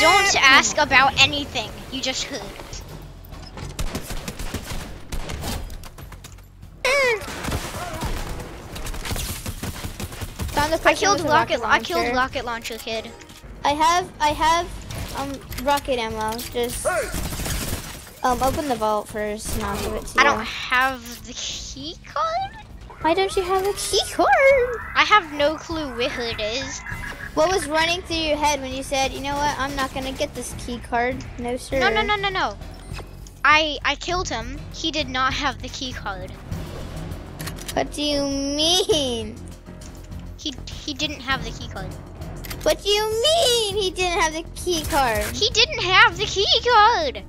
Don't ask about anything. You just heard. Found the I killed the rocket. I killed launcher. rocket launcher kid. I have I have um rocket ammo. Just um open the vault first and I'll give it to you. I don't have the key card. Why don't you have a key card? I have no clue where it is. What was running through your head when you said, you know what, I'm not gonna get this key card? No sir. No, no, no, no, no. I I killed him. He did not have the key card. What do you mean? He he didn't have the key card. What do you mean he didn't have the key card? He didn't have the key card.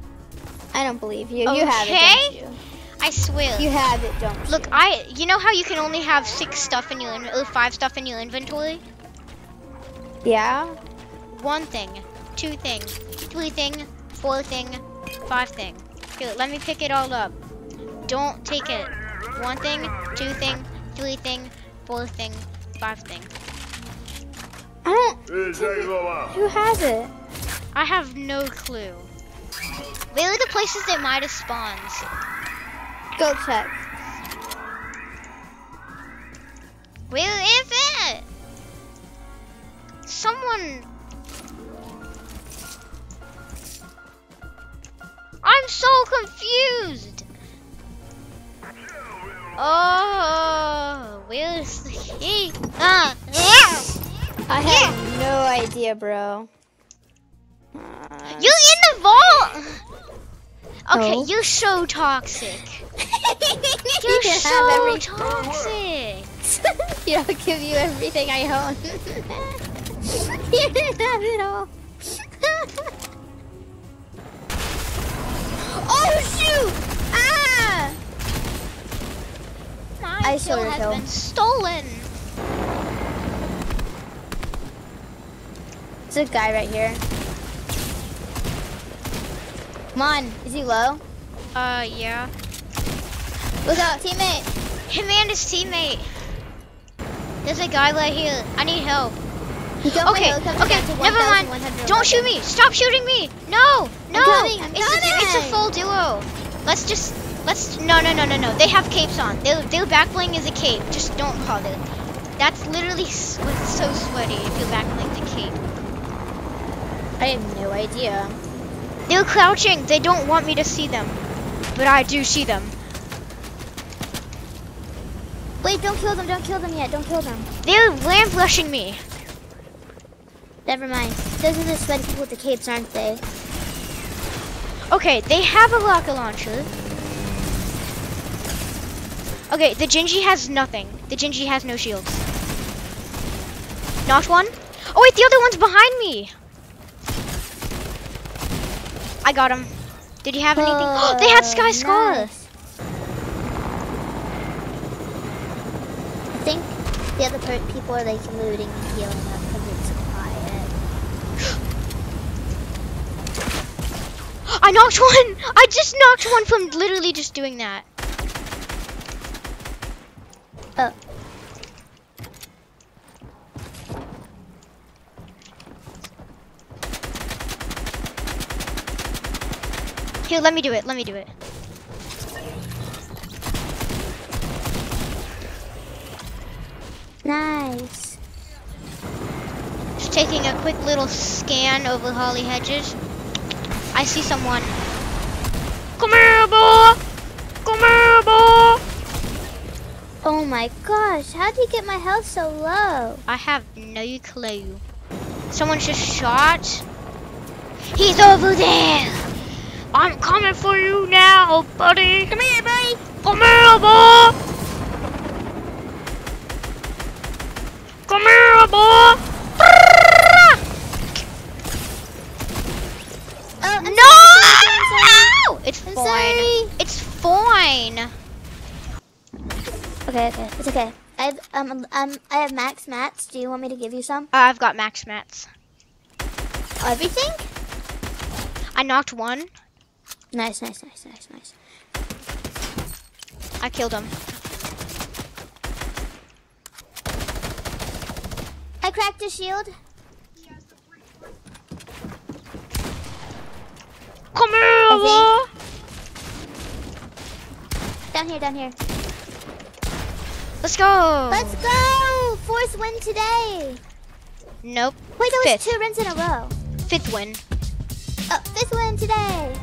I don't believe you. You have it, Okay. Don't you? I swear. You have it, don't you? Look, I you know how you can only have six stuff in your or five stuff in your inventory? Yeah? One thing, two thing, three thing, four thing, five thing. Here, let me pick it all up. Don't take it. One thing, two thing, three thing, four thing, five thing. I don't who has it? I have no clue. Where are the places that might have spawns? Go check. Where is it? Someone. I'm so confused. Oh, where's the key? Ah. I have no idea, bro. Uh, You're in the vault. Okay, No. you're so toxic. you You're can so have toxic. you I'll give you everything I own. you can have it all. oh shoot! Ah! My I kill has been stolen. There's a guy right here. Come on, is he low? Uh, yeah. Look out, teammate! Him and his teammate. There's a guy right here. I need help. He got my Okay, okay, never mind. 1,100 Don't shoot me. Stop shooting me. No, no. coming, I'm it's, A, it's a full duo. Let's just, let's, no, no, no, no, no. They have capes on. Their, their backbling is a cape. Just don't bother. That's literally so sweaty if your backbling's a cape. I have no idea. They're crouching. They don't want me to see them. But I do see them. Wait, don't kill them, don't kill them yet, don't kill them. They're ramp rushing me. Never mind. Those are the sweaty people with the capes, aren't they? Okay, they have a rocket launcher. Okay, the Gingy has nothing. The Gingy has no shields. Not one? Oh wait, the other one's behind me. I got him. Did you have anything? Oh, they had Sky Skull. nice. I think the other per- people are like looting and healing up because it's quiet. I knocked one. I just knocked one from literally just doing that. Oh. Let me do it. Let me do it. Nice. Just taking a quick little scan over Holly Hedges. I see someone. Come here, boy! Come here, boy! Oh my gosh, how would you get my health so low? I have no clue. Someone just shot. He's over there! I'm coming for you now, buddy! Come here, buddy! Come here, boy! Come here, boy! Oh, I'm No! It's I'm fine. sorry. It's fine. Okay, okay, it's okay. I have um um I have max mats. Do you want me to give you some? I've got max mats. Everything? I knocked one. Nice, nice, nice, nice, nice. I killed him. I cracked his shield. Come here. Down here, down here. Let's go. Let's go! Fourth win today. Nope. Wait, that was Fifth. two wins in a row. Fifth win. Oh, fifth win today.